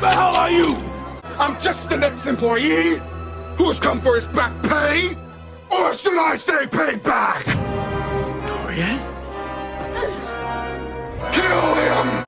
The hell are you? I'm just the next employee who's come for his back pay, or should I say payback? Dorian?